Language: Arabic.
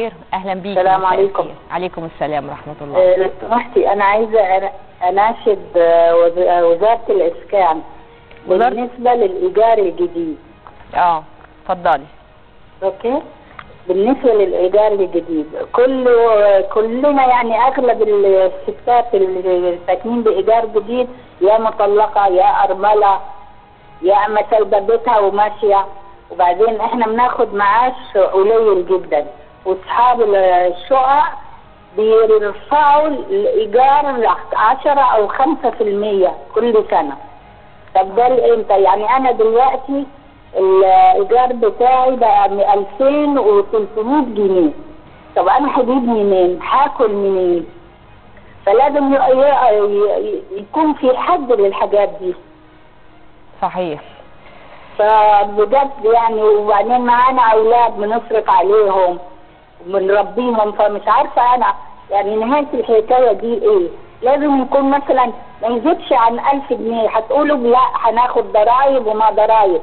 خير. أهلا بيك. السلام عليكم. عليكم السلام ورحمة الله. آه، لو سمحتي أنا عايزة أنا- اناشد آه، آه، وزارة الإسكان. بالنسبة للإيجار الجديد. آه اتفضلي. أوكي. بالنسبة للإيجار الجديد كل كلنا يعني أغلب الستات اللي ساكنين بإيجار جديد يا مطلقة يا أرملة يا اما سايبه بيتها وماشية. وبعدين إحنا بناخد معاش قليل جدا. واصحاب الشقق بيرفعوا الإيجار 10 أو 5% كل سنة. طب ده إمتى يعني أنا دلوقتي الإيجار بتاعي بقى 2300 جنيه. طب أنا هجيب منين؟ هاكل منين؟ فلازم يكون في حد للحاجات دي. صحيح. فبجد يعني وبعدين معانا أولاد بنصرف عليهم. وبنربيهم فمش عارفة أنا. يعني نهاية الحكاية دي إيه؟ لازم يكون مثلا ما يزيدش عن 1000 جنيه. هتقولوا لا هناخد ضرايب وما ضرايب.